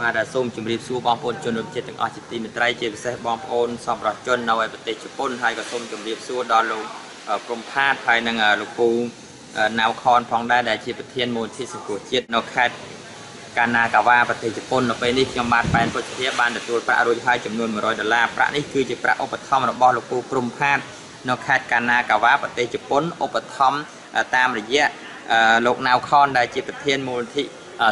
បាទសូមជម្រាបសួរបងប្អូនជនរួមជាតិទាំងអស់ជាទីមេត្រីជាពិសេសបងប្អូនសម្រាប់ជននៅឯប្រទេសជប៉ុនហើយក៏សូមជម្រាបសួរដល់លោកព្រំផាតហើយនិងលោកពូណៅខនផងដែរដែលជាប្រធានមូលនិធិសង្គ្រោះជាតិនៅខេត្តកាណាកាវ៉ាប្រទេសជប៉ុននៅពេលនេះខ្ញុំបាទប៉ែនពុទ្ធិភាបានទទួលប្រាក់រួចហើយចំនួន100ដុល្លារប្រាក់នេះគឺជាប្រាក់ឧបត្ថម្ភរបស់លោកពូព្រំផាតនៅខេត្តកាណាកាវ៉ាប្រទេសជប៉ុនឧបត្ថម្ភតាមរយៈលោកណៅខនដែលជាប្រធានមូលនិធិ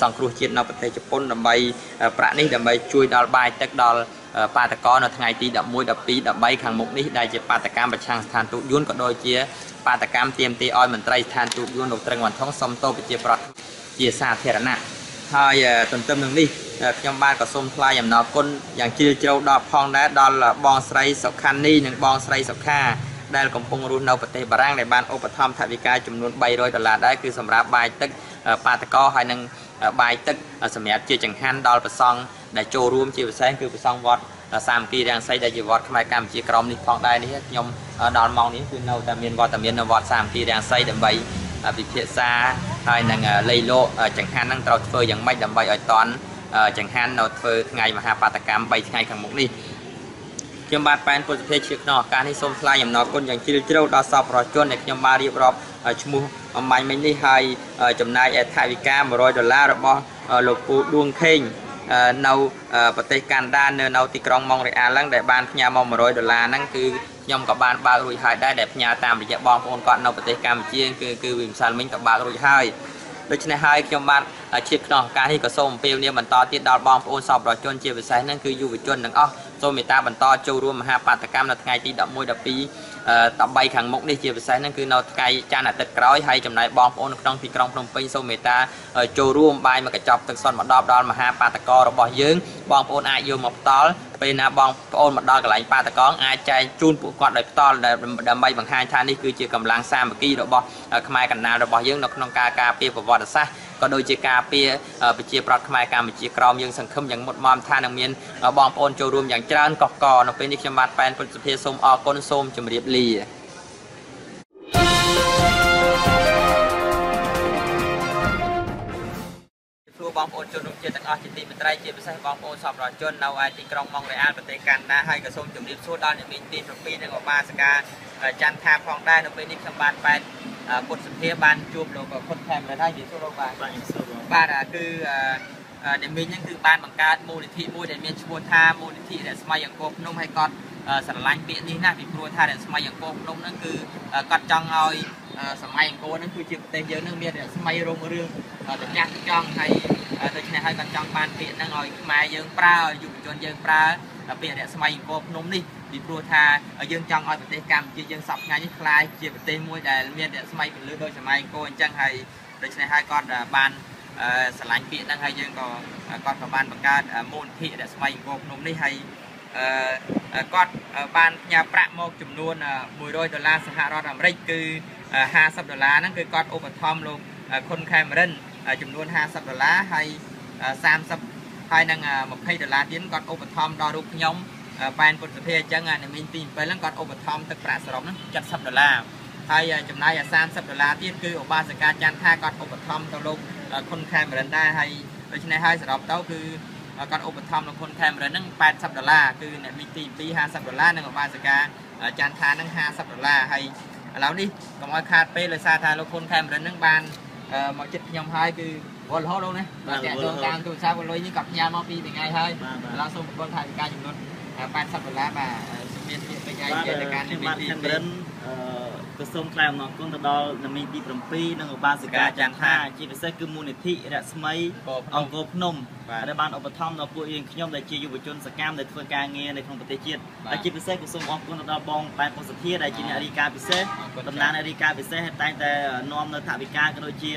សង្គ្រោះជាតិនៅប្រទេសជប៉ុនដើម្បីប្រាក់នេះដើម្បីជួយដល់បាយទឹកដល់បាតកោនៅថ្ងៃទី11 12 13ខាងមុខនេះដែលជាបាតកម្មប្រឆាំងស្ថានទូតយួនក៏ដូចជាបាតកម្មទាមទារឲ្យមន្ត្រីស្ថានទូតយួនលោកត្រឹងវ៉ាន់ថងសុំទោសប្រជាប្រដ្ឋជាសាធារណៈហើយទន្ទឹមនឹងនេះខ្ញុំបានក៏សូមថ្លែងអំណរគុណយ៉ាងជ្រាលជ្រៅដល់ផងដែរដល់បងស្រីសុខានីនិងបងស្រីសុខាដែលកំពុងរស់នៅប្រទេសបារាំងដែលបានឧបត្ថម្ភថវិកាចំនួន300ដុល្លារដែរគឺសម្រាប់បាយទឹកបាតកោហើយនិង បាយទឹកសម្រាប់ជាចង្ហាន់ដល់ប្រសង់ដែលចូលរួមជាពិសេសគឺប្រសង់វត្តសាមគ្គីរាំងសីដែលជាវត្តខ្មែរកម្ពុជាក្រមនេះផងដែរនេះខ្ញុំដល់ម៉ោងនេះគឺនៅតែមានវត្តមាននៅវត្តសាមគ្គីរាំងសីដើម្បីពិភាក្សាហើយនឹងលៃលោកចង្ហាន់នឹងត្រូវធ្វើយ៉ាងម៉េចដើម្បីឲ្យតន់ចង្ហាន់នៅធ្វើថ្ងៃមហាបាតកម្ម3ថ្ងៃខាងមុខនេះ ខ្ញុំបាទប៉ែនពុទ្ធភេទជាក្នុងឱកាសនេះសូមថ្លែងអំណរគុណយ៉ាងជ្រាលជ្រៅដល់សពប្រជាជនដែលខ្ញុំបានរៀបរាប់ឈ្មោះអំបញ្ញមិញនេះហើយចំណាយថវិកា100ដុល្លាររបស់លោកពូដួងខេងនៅប្រទេសកាណាដានៅនៅទីក្រុងម៉ុងរ៉េអាល់ហ្នឹងដែលបានផ្ញើមក100ដុល្លារហ្នឹងគឺខ្ញុំក៏បានបើករួចហើយដែរដែលផ្ញើតាមរយៈបងប្អូនគាត់នៅប្រទេសកម្ពុជាគឺគឺវិម្សិលមិញក៏បើករួចហើយដូច្នេះហើយខ្ញុំបានជាក្នុងឱកាសនេះក៏សូមអំពាវនាវបន្តទៀតដល់បងប្អូនសពប្រជាជនជាពិសេសហ្នឹងគឺយុវជនទាំងអស់ សូមមេត្តាបន្តចូលរួមមហាបាតកម្មនៅថ្ងៃទី11 12 13ខាងមុខនេះជាពិសេសហ្នឹងគឺនៅថ្ងៃច័ន្ទអាទិត្យក្រោយហើយចំណាយបងប្អូននៅក្នុងទីក្រុងភ្នំពេញសូមមេត្តាចូលរួមបាយមួយកញ្ចប់ទឹកសុទ្ធមកដល់ដល់មហាបាតកោរបស់យើងបងប្អូនអាចយកមកផ្ដល់ ពេលណាបងប្អូនមកដល់កន្លែងបាតកងអាចចែកជូនពួកគាត់ដោយផ្ទាល់ដើម្បីបង្ហាញថានេះគឺជាកម្លាំងសាមគ្គីរបស់ខ្មែរកណ្ដាលរបស់យើងនៅក្នុងការការពារប្រវត្តិសាស្ត្រក៏ដូចជាការពារប្រជាប្រដ្ឋខ្មែរកម្ពុជាក្រមយើងសង្ឃឹមយ៉ាងមុតមមថានឹងមានបងប្អូនចូលរួមយ៉ាងច្រើនកកកនៅពេលនេះខ្ញុំបាទប៉ែនពុទ្ធសភាសូមអរគុណសូមជម្រាបលាសួរបងប្អូនជនរួមជាតិទាំង អស់ជាទីមេត្រីជាពិសេសបងប្អូនសពរដ្ឋជននៅឯទីក្រុងម៉ុងរ៉េអាល់ប្រទេសកាណាដាហើយក៏សូមជម្រាបសួរដល់អ្នកមានទី7និងឧបាសិកាច័ន្ទថាផងដែរនៅពេលនេះខ្ញុំបានបែបពុទ្ធសភាបានជួបលោកពុទ្ធខេមរិនហើយនិយាយសួរលោកបាទបាទសួរបាទគឺអ្នកមីងហ្នឹងគឺបានបង្កើតមូលនិធិមួយដែលមានឈ្មោះថាមូលនិធិរស្មីអង្គរភ្នំហើយគាត់ ស្រឡាញ់ពាក្យនេះណាពីព្រោះថារស្មីអង្គរភ្នំហ្នឹងគឺគាត់ចង់ឲ្យសម័យអង្គរហ្នឹងគឺជាប្រទេសយើងហ្នឹងមានរស្មីរុងរឿងតញ្ញះចង់ហើយដូច្នេះហើយគាត់ចង់បានពាក្យហ្នឹងឲ្យខ្មែរយើងប្រើយុវជនយើងប្រើពាក្យរស្មីអង្គរភ្នំនេះពីព្រោះថាយើងចង់ឲ្យប្រទេសកម្ពុជាយើងសពថ្ងៃនេះខ្លាយជាប្រទេសមួយដែលមានរស្មីពលឺដោយសម័យអង្គរអញ្ចឹងហើយដូច្នេះហើយគាត់បានស្រឡាញ់ពាក្យហ្នឹងហើយយើងក៏គាត់ក៏បានបង្កើតមូលនិធិរស្មីអង្គរភ្នំនេះហើយ គាត់បានផ្ញើប្រាក់មកចំនួន100ដុល្លារសហរដ្ឋអាមេរិកគឺ50ដុល្លារហ្នឹងគឺគាត់ឧបត្ថម្ភលោកខុនខេមរិនចំនួន50ដុល្លារហើយ30ហើយនឹង20ដុល្លារទៀតគាត់ឧបត្ថម្ភដល់រូបខ្ញុំប៉ែនពុទ្ធសភាអញ្ចឹងអាមីងទី7ហ្នឹងគាត់ឧបត្ថម្ភទឹកប្រាក់សរុបហ្នឹង70ដុល្លារហើយចំណាយ30ដុល្លារទៀតគឺឧបាសិកាច័ន្ទថាគាត់ឧបត្ថម្ភទៅលោកខុនខេមរិនដែរហើយដូច្នេះហើយសរុបទៅគឺ គាត់ឧបត្ថម្ភលោកខុនខេមរិនហ្នឹង80ដុល្លារគឺអ្នកមីទី2 50ដុល្លារនិងឧបាសិកាច័ន្ទថាហ្នឹង50ដុល្លារហើយឥឡូវនេះកុំឲ្យខាតពេលដោយសារថាលោកខុនខេមរិនហ្នឹងបានមកចិត្តខ្ញុំហើយគឺវល់រហូតលោកណាបាទតាក់ទងតាមទូរស័ព្ទលុយនេះគាត់ផ្ញើមកពីថ្ងៃហើយឥឡូវសូមប្រកបថាវិការចំនួន80ដុល្លារបាទជំនាញពាក្យពេចន៍ឯងជាការនេះមានទី2 ក៏សូមថ្លែងអំណរគុណទៅដល់នាមីទី7និងឧបាសិកាចន្ទថាជាពិសេសគឺមូលនិធិរស្មីអង្គរភ្នំដែលបានឧបត្ថម្ភដល់ពួកយើងខ្ញុំដែលជាយុវជនសកម្មដែលធ្វើការងារនៅក្នុងប្រទេសជាតិហើយជាពិសេសក៏សូមអរគុណទៅដល់បងបែបពុសធាដែលជាអ្នករាយការណ៍ពិសេសតំណាងអ្នករាយការណ៍ពិសេសតែងតែនាំនៅថវិកាក៏ដូចជា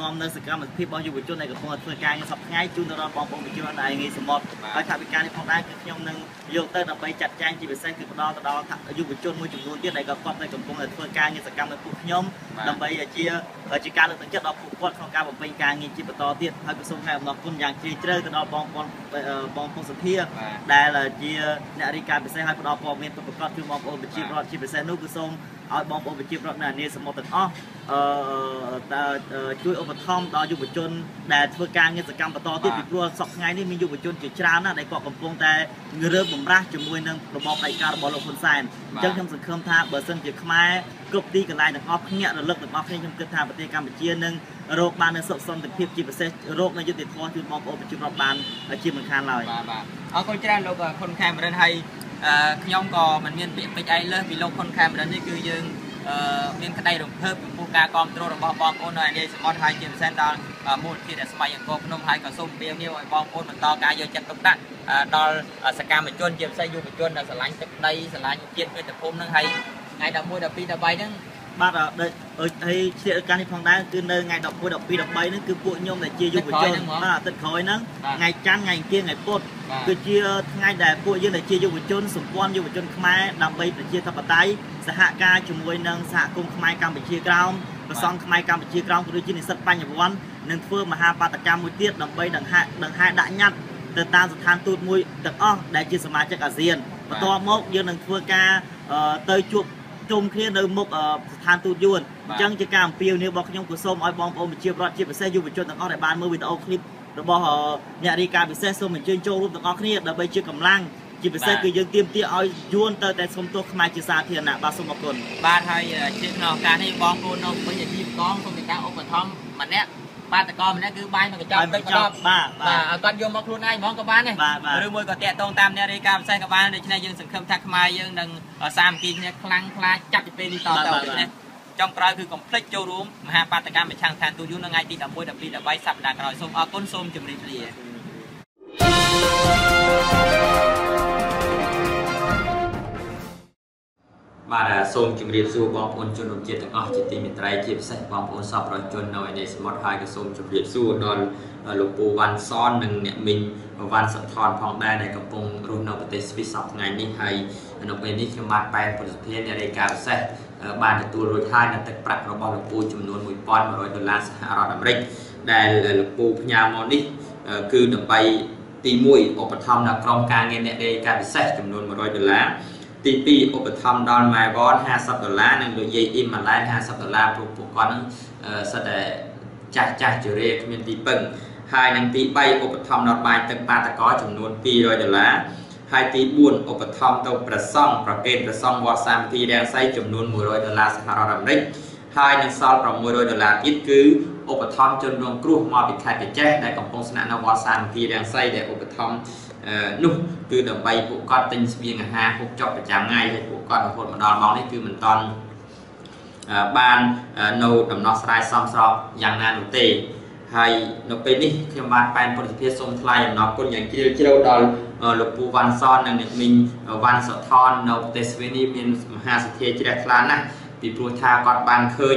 នាំនៅសកម្មភាពរបស់យុវជនដែលកំពុងធ្វើការងារសប្តាហ៍ថ្ងៃជូនទៅដល់បងប្អូនប្រជាជនដែលងាយសមុទ្រហើយថវិកានេះផងដែរគឺខ្ញុំនឹងយកទៅដើម្បីចាត់ចែងជាពិសេសគឺផ្ដល់ទៅដល់យុវជនមួយចំនួនទៀតដែលក៏គាត់នៅកំពុងតែធ្វើការងារសកម្មនៅពួកខ្ញុំដើម្បីជាជាការលើកទឹកចិត្តដល់ពួកគាត់ក្នុងការបំពេញការងារជាបន្តទៀតហើយក៏សូមថ្លែងអំណរគុណយ៉ាងជ្រាលជ្រៅទៅដល់បងប្អូនបងប្អូនសភាដែលជាអ្នករាយការណ៍ពិសេសហើយផ្ដល់ព័ត៌មានពិតប្រាកដគឺបងប្អូនប្រជាពលរដ្ឋជាពិសេសនោះគឺសូម ឲ្យបងប្អូនប្រជាពលរដ្ឋនៅអានេសមុទ្រទាំងអស់អឺតើជួយឧបត្ថម្ភដល់យុវជនដែលធ្វើការងារសកម្មបន្តទៀតពីព្រោះសប្តាហ៍ថ្ងៃនេះមានយុវជនជាច្រើនណាស់ដែលគាត់កំពុងតែងើបបំរាស់ជាមួយនឹងរបបផ្ដាច់ការរបស់លោកហ៊ុនសែនអញ្ចឹងខ្ញុំសង្ឃឹមថាបើសិនជាខ្មែរគ្រប់ទីកន្លែងទាំងអស់ភ្ញាក់រលឹកទាំងអស់គ្នាខ្ញុំគិតថាប្រទេសកម្ពុជានឹងរកបាននូវសុខសន្តិភាពជាពិសេសរកនូវយុត្តិធម៌ជូនបងប្អូនប្រជាពលរដ្ឋបានជាមិនខានឡើយបាទបាទអរគុណច្រើនលោកខុនខេមរិនហើយអឺ ខ្ញុំក៏មិនមានពាក្យពេចន៍អីលើសពីលោកខុនខេមរិននេះគឺយើងអឺមានក្តីរំភើបចំពោះការគ្រប់គ្រងរបស់បងប្អូននៅឯនេះសមុទ្រហើយជាពិសេសដល់មូលនិធិរស្មីអង្គរភ្នំហើយក៏សូមពៀងនេះឲ្យបងប្អូនបន្តការយកចិត្តទុកដាក់ដល់សកម្មជនជាពិសេសយុវជនដែលស្រឡាញ់ទឹកដីស្រឡាញ់ជាតិមាតុភូមិនឹងហើយថ្ងៃ11 12 13ហ្នឹង បាទដូចហើយឆ្លៀតឱកាសនេះផងដែរគឺនៅថ្ងៃ11 12 13ហ្នឹងគឺពួកខ្ញុំដែលជាយុវជនបាទអាទិត្យក្រោយហ្នឹងថ្ងៃច័ន្ទថ្ងៃអង្គារថ្ងៃពុធគឺជាថ្ងៃដែលពួកយើងដែលជាយុវជនសម្ព័ន្ធយុវជនខ្មែរដើម្បីប្រជាធិបតេយ្យសហការជាមួយនឹងសហគមន៍ខ្មែរកម្ពុជាក្រោមប្រសង់ខ្មែរកម្ពុជាក្រោមក៏ដូចជានិស្សិតបញ្ញវន្តនឹងធ្វើមហាបាតកម្មមួយទៀតដើម្បីដង្ហែដង្ហែដាក់ញត្តិទៅតាមស្ថានទូតមួយទាំងអស់ដែលជាសមាជិកអាស៊ានបន្ទាប់មកយើងនឹងធ្វើការទៅជួប ជុំគ្នានៅមុខស្ថានទូតយួនអញ្ចឹងជាការអំពាវនាវរបស់ខ្ញុំក៏សូមឲ្យបងប្អូនប្រជាពលរដ្ឋជាពិសេសយុវជនទាំងអស់ដែលបានមើលវីដេអូឃ្លីបរបស់អ្នករាយការណ៍ពិសេសសូមអញ្ជើញចូលរួមទាំងអស់គ្នាដើម្បីជាកម្លាំងជាពិសេសគឺយើងទៀមទាឲ្យយួនទៅតែសុំទោសខ្មែរជាសាធារណៈបាទសូមអរគុណបាទហើយជាក្នុងឱកាសនេះបងប្អូននៅពេញអាជីវកម្មសូមមានការឧបត្ថម្ភម្នាក់ បាតកម្នាក់គឺបាយមកកញ្ចប់ពេជ្រមកបាទបាទឲ្យគាត់យកមកខ្លួនឯងហ្មងក៏បានដែរឬមួយក៏តាក់ទងតាមអ្នករាយការណ៍ផ្សេងក៏បានដូច្នេះយើងសង្ឃឹមថាខ្មែរយើងនឹងសាមគ្គីគ្នាខ្លាំងខ្លាចចាប់ពីពេលនេះតទៅដូច្នេះចុងក្រោយគឺកុំភ្លេចចូលរួមមហាបាតកម្មប្រឆាំងឋានទូតយូរនៅថ្ងៃទី11 12 13សប្តាហ៍ក្រោយសូមអរគុណសូមជម្រាបលា បាទសូមជម្រាបសួរបងប្អូនជនរួមជាតិទាំងអស់ជាទីមេត្រីជាពិសេសបងប្អូនសពរដ្ឋជននៅឯនេះសមុទ្រហើយក៏សូមជម្រាបសួរដល់លោកពូវ៉ាន់សននិងអ្នកមីងវ៉ាន់សថនផងដែរដែលកំពុងរស់នៅប្រទេសស្វីសសប្តាហ៍ថ្ងៃនេះហើយនៅពេលនេះខ្ញុំបាទប៉ែនពុទ្ធធានអ្នករាយការណ៍ពិសេសបានទទួលរួចហើយនៅទឹកប្រាក់របស់លោកពូចំនួន1100ដុល្លារសហរដ្ឋអាមេរិកដែលលោកពូផ្ញើមកនេះគឺដើម្បីទី1ឧបត្ថម្ភដល់ក្រុមការងារអ្នករាយការណ៍ពិសេសចំនួន100ដុល្លារ ទី2ឧបត្ថម្ភដល់ Mavon 50ដុល្លារនិងលោកយាយអ៊ីមម៉ាឡែន50ដុល្លារព្រោះពួកគាត់នឹងសិតតែចាស់ចាស់ជរាគ្មានទីពឹងហើយនិងទី3ឧបត្ថម្ភដល់បាយទឹកបាតកោចំនួន200ដុល្លារហើយទី4ឧបត្ថម្ភទៅប្រសង់ប្រកេតប្រសង់វត្តសាមគ្គីរាំងសីចំនួន100ដុល្លារសហរដ្ឋអាមេរិកហើយនឹងសល់600ដុល្លារទៀតគឺឧបត្ថម្ភជនរងគ្រោះមកពីខេត្តកញ្ចេះដែលកំពុងស្នាក់នៅវត្តសាមគ្គីរាំងសីដែលឧបត្ថម្ភ នោះគឺដើម្បីពួកគាត់ទិញស្បៀងអាហារហូបចុកប្រចាំថ្ងៃហើយពួកគាត់រហូតមកដល់ម៉ោងនេះគឺមិនតន់បាននៅដំណោះស្រាយសមស្របយ៉ាងណានោះទេហើយនៅពេលនេះខ្ញុំបាទប៉ែនពុទ្ធិភាសូមថ្លែងអំណរគុណយ៉ាងជ្រាលជ្រៅដល់លោកពូវ៉ាន់សននិងអ្នកមីងវ៉ាន់សុថននៅប្រទេសស្វីនីមានមហាសទ្ធាជ្រះថ្លាណាស់ពីព្រោះថាគាត់បានឃើញ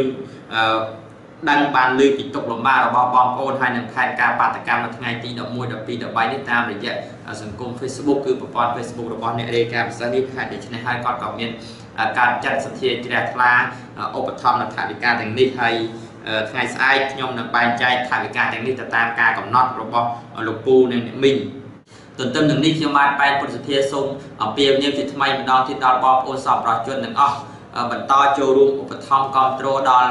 ដឹងបានលើពីទុកលំបាករបស់បងប្អូនហើយនឹងខេត្តការបាតកម្មនៅថ្ងៃទី11 12 13នេះតាមរយៈ សង្គម Facebook គឺប្រព័ន្ធ Facebook របស់អ្នករាយការណ៍ភាសានេះហើយដូច្នេះហើយគាត់ក៏មានការចាត់សទ្ធាជ្រះថ្លាឧបត្ថម្ភនៅថវិកាទាំងនេះហើយថ្ងៃស្អែកខ្ញុំនឹងបែងចែកថវិកាទាំងនេះទៅតាមការកំណត់របស់លោកពូនិងអ្នកមីងទន្ទឹមនឹងនេះខ្ញុំបានបែងពុទ្ធសភាសូមអំពាវនាវជាថ្មីម្ដងទៀតដល់បងប្អូនសប្បុរសជនទាំងអស់ បន្តចូលរួមឧបត្ថម្ភគ្រប់គ្រងដល់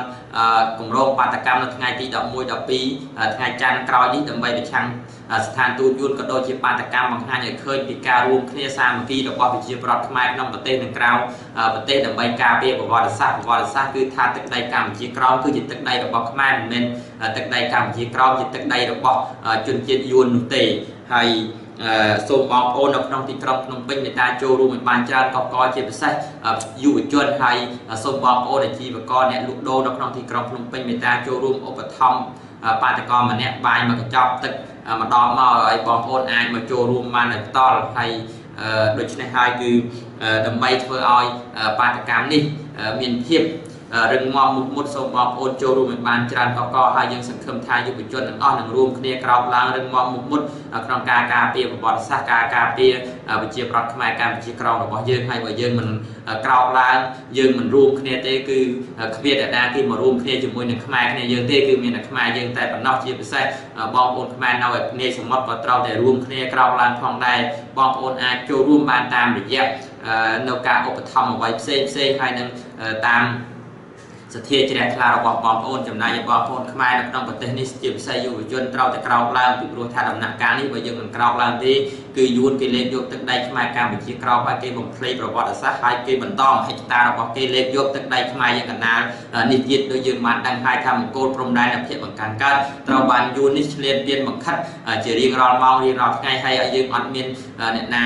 គម្រោងបាតកម្មនៅថ្ងៃទី11 12ថ្ងៃច័ន្ទក្រោយនេះដើម្បីប្រឆាំងស្ថានទូតយួនក៏ដូចជាបាតកម្មបង្ហាញឲ្យឃើញពីការរួមគ្នាសាមគ្គីរបស់ប្រជាប្រដ្ឋខ្មែរក្នុងប្រទេសនិងក្រៅប្រទេសដើម្បីការពារប្រវត្តិសាស្ត្រប្រវត្តិសាស្ត្រគឺថាទឹកដីកម្ពុជាក្រោមគឺជាទឹកដីរបស់ខ្មែរមិនមែនទឹកដីកម្ពុជាក្រោមជាទឹកដីរបស់ជនជាតិយួននោះទេហើយ សូមបងប្អូននៅក្នុងទីក្រុងភ្នំពេញមេត្តាចូលរួមឲ្យបានច្រើនកកកជាពិសេសយុវជនហើយសូមបងប្អូនអាជីវករអ្នកលក់ដូរនៅក្នុងទីក្រុងភ្នំពេញមេត្តាចូលរួមឧបត្ថម្ភបាតកម្នាក់បាយមកកញ្ចប់ទឹកម្ដងមកឲ្យបងប្អូនអាចមកចូលរួមបានដោយផ្ទាល់ហើយដូច្នេះហើយគឺដើម្បីធ្វើឲ្យបាតកម្មនេះមានភាព រឹងមាំមុខមុតសូមបងប្អូនចូលរួមឲ្យបានច្រើនកកហើយយើងសង្ឃឹមថាយុវជនទាំងអស់នឹងរួមគ្នាក្រោបឡើងរឹងមាំមុខមុតក្នុងការការពារប្រវត្តិសាស្ត្រការការពារវិជាប្រដ្ឋខ្មែរកម្ពុជាក្រមរបស់យើងហើយបើយើងមិនក្រោបឡើងយើងមិនរួមគ្នាទេគឺគ្មានអ្នកណាគេមករួមគ្នាជាមួយនឹងខ្មែរគ្នាយើងទេគឺមានតែខ្មែរយើងតែប៉ុណ្ណោះជាពិសេសបងប្អូនខ្មែរនៅឯនេសមុទ្រក៏ត្រូវតែរួមគ្នាក្រោបឡើងផងដែរបងប្អូនអាចចូលរួមបានតាមរយៈអឺនៅការឧបត្ថម្ភអ្វីផ្សេងផ្សេងហើយនឹងអឺតាម សទ្ធាជ្រះថ្លារបស់បងប្អូនចំណាយបងប្អូនខ្មែរនៅក្នុងប្រទេសនេះជាពិសេសយុវជនត្រូវតែក្រោកឡើងពីព្រោះថាដំណាក់កាលនេះបើយើងមិនក្រោកឡើងទេគឺយួនគេលេបយកទឹកដីខ្មែរកម្ពុជាក្រោកហើយគេបំភ្លេចប្រវត្តិសាស្ត្រហើយគេបន្តមហិច្ឆតារបស់គេលេបយកទឹកដីខ្មែរយ៉ាងកណ្ដាលនេះទៀតដូចយើងបានដឹងហើយថាមង្គលព្រំដែនភាពបង្កើនកើតត្រូវបានយួននេះឆ្លៀនពៀនបង្ខិតជារៀងរាល់ម៉ោងរៀងរាល់ថ្ងៃហើយឲ្យយើងអត់មានអ្នកណា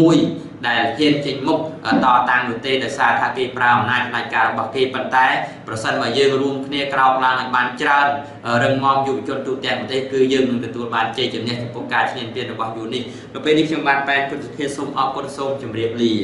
មួយ ដែលហ៊ានចេញមុខតតាំងនោះទេដោយសារថាគេប្រើអំណាចផ្ដាច់ការរបស់គេប៉ុន្តែប្រសិនបើយើងរួមគ្នាក្រោកឡើងឲ្យបានច្រើនរឹងមាំយុវជនទូទាំងប្រទេសគឺយើងនឹងទទួលបានជ័យជំនះចំពោះការឈ្លានពានរបស់យូនេះនៅពេលនេះខ្ញុំបានបែងពុទ្ធិភាសូមអរគុណសូមជម្រាបលា